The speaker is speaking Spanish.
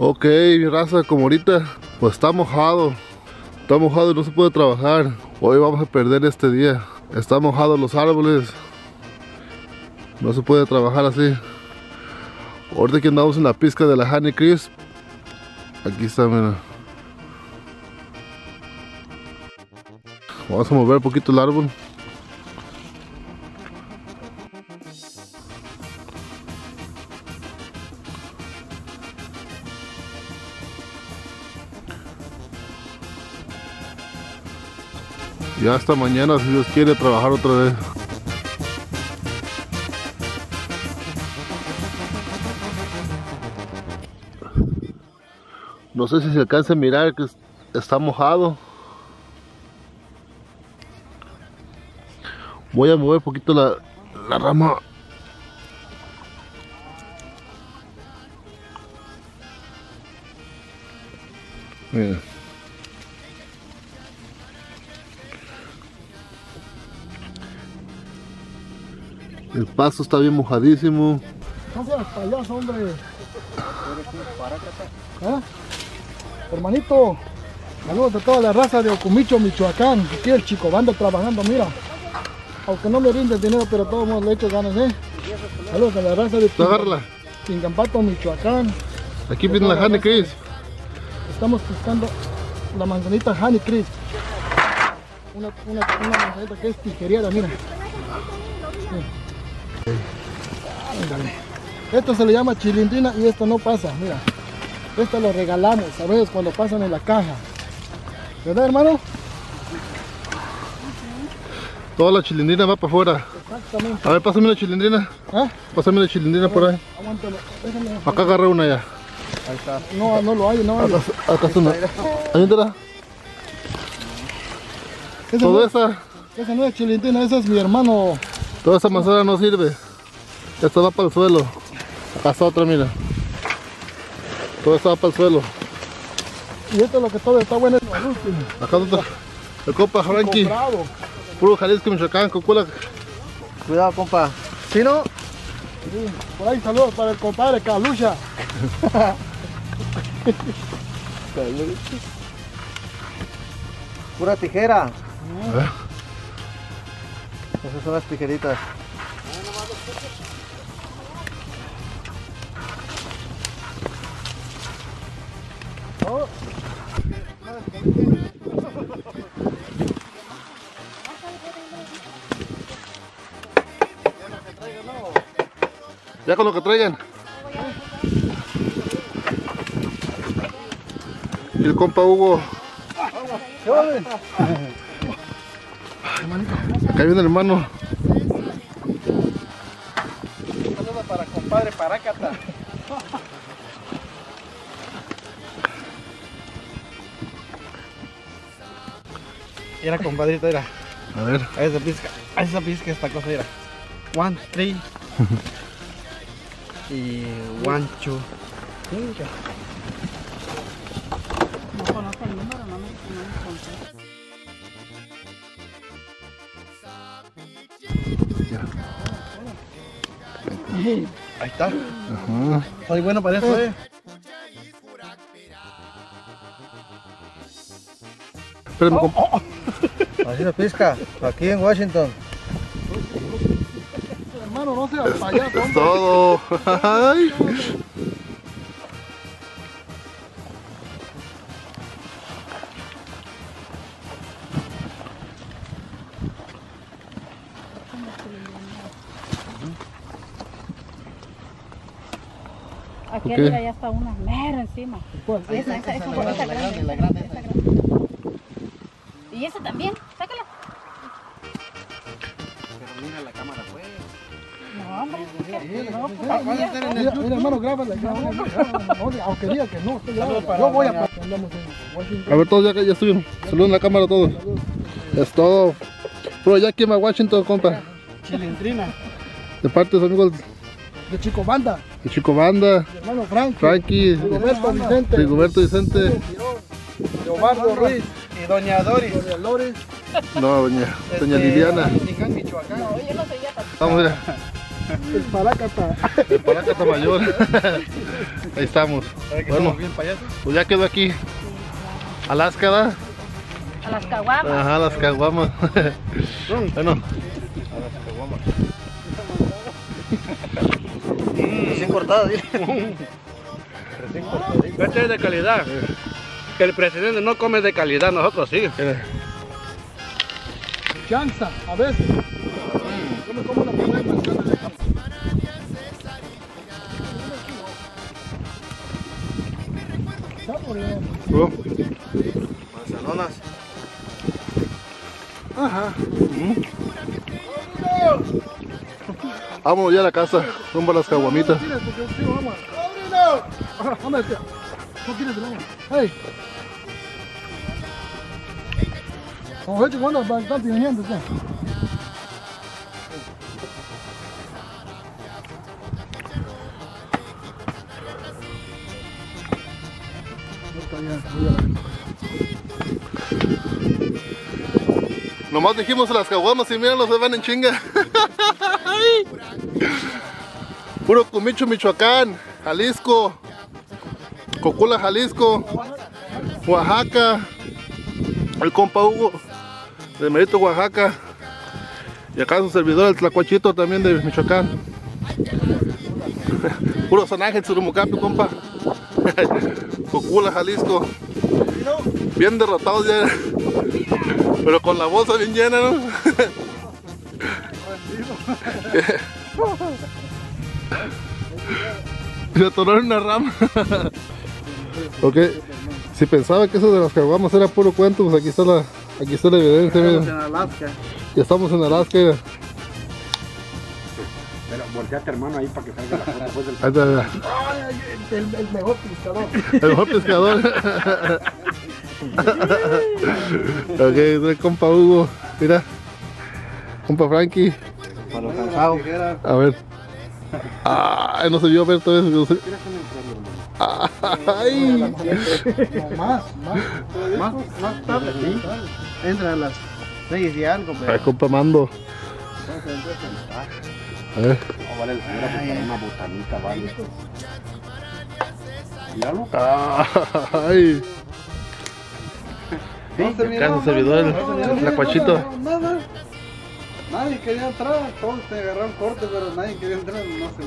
Ok, mi raza, como ahorita, pues está mojado. Está mojado y no se puede trabajar. Hoy vamos a perder este día. Está mojado los árboles. No se puede trabajar así. Ahorita que andamos en la pizca de la Honey Crisp. Aquí está, mira. Vamos a mover un poquito el árbol. Ya hasta mañana, si Dios quiere, trabajar otra vez. No sé si se alcanza a mirar que es- está mojado. Voy a mover un poquito la, la rama. Mira. El paso está bien mojadísimo. Payaso, hombre. ¿Ah? Hermanito, saludos a toda la raza de Ocumicho, Michoacán. Aquí el chico banda trabajando, mira. Aunque no me rinde dinero, pero todos modos le echo ganas, ¿eh? Saludos a la raza de. Pingampato, Michoacán. Aquí viene la Honey Crisp. Estamos buscando la manzanita Honey Crisp. Una, una, una manzanita que es tijereada, mira. Sí. Ándale. Esto se le llama chilindrina y esto no pasa, mira. Esto lo regalamos a veces cuando pasan en la caja. ¿Verdad, hermano? Toda la chilindrina va para afuera. Exactamente. A ver, pásame la chilindrina. ¿Ah? Pásame la chilindrina por ahí. Aguántalo. Acá agarré una ya. No, no lo hay, no hay. Acá, acá está una. Ayúdala. Esa Toda no, esa, esa no es chilindrina, esa es mi hermano. Toda esa manzana no sirve. Esta va para el suelo. Acá está otra, mira. Todo esto va para el suelo. Y esto es lo que todo está bueno. Es. Acá está el compa Frankie. Puro Jalisco, Michoacán, Cocuela. Cuidado, compa. Si no, Sí, por ahí saludos para el compadre Calucha. pura tijera. Esas son las tijeritas. Ya con lo que traigan. Y el compa Hugo. Acá viene el hermano. Saludos para compadre Paracata. Era compadrito, era. A ver. A esa pizca, a esa pizca esta cosa era. One, three. y one, two. Ahí está. Ajá. Soy bueno para eso, eh. Espérame, compa. Así se pisca, aquí en Washington. Hermano, no seas payaso. Es todo. Ay. Aquí Ok. arriba ya está una mera encima. ¿Cuál? Esa, esa, esa, esa, esa grande, la grande, esa grande. Y esa también, sácala. Pero mira la cámara, pues. No, hombre, pues a ya estar en está. el Mira, mira, hermano, grábala, grábala, grábala. No, aunque diga que no, estoy grabando. Yo voy a andamos en Washington. A ver, todos ya, ya estuvieron. Saluden la cámara a todos. Es todo. Pero ya quema Washington, compa. Chilindrina. De parte de sus amigos De Chico Banda. de Chico Banda, Mi hermano Frank. Frankie, Roberto Vicente. Rigoberto Vicente. Leobardo Ruiz. Y Doña Doris. Doña Lores. No, doña, doña Este, Liliana. Michoacán, Michoacán. No, yo no seguía Vamos, mira. El Paracata. El Paracata Mayor. Ahí estamos. ¿Sabe que Bueno, bien payasos? pues ya quedó aquí. Alaska, ¿da? A las caguamas. Ajá, las caguamas. bueno, Recién cortada, dile. Este es de calidad. Que el presidente no come de calidad, nosotros sí. Chanza, a veces. Yo me como bien. Oh, Manzanonas. Ajá. Vamos ya a la casa, rumbo a las caguamitas. Vamos. ¿No quieres el agua? Nomás dijimos las caguamas y míralos, se van en chinga. Puro Cumicho, Michoacán, Jalisco, Cocula, Jalisco, Oaxaca, el compa Hugo de Merito, Oaxaca, y acá su servidor, el Tlacuachito también de Michoacán. Puro San Ángel, Surumucapi, compa. Cocula, Jalisco. Bien derrotados ya. Pero con la bolsa bien llena, ¿no? Se atoraron una rama. ok. Si pensaba que eso de las caguamas era puro cuento, pues aquí está la, aquí está la evidencia. Estamos en Alaska. Ya estamos en Alaska. mira. Pero volteate hermano ahí para que salga la foto después del... Ahí está, mira. Ay, ay, el, el mejor pescador. El mejor pescador. ok, el compa Hugo. Mira. Compa Frankie. Para los cansados. A ver. Ay, no se vio a ver todo eso. Ay. Más, más. Más, más tarde, sí. Entra a las 6 y algo, Ay, pero. compa Mando. A ver. No vale comprar una botanita, vale. Míralo. Ay. No se Acá su servidor, el, Tlacuachito. Nada. Nadie quería entrar, todos te agarraron corte, pero nadie quería entrar, no se.